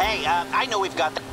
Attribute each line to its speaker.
Speaker 1: Hey, uh, I know we've got the...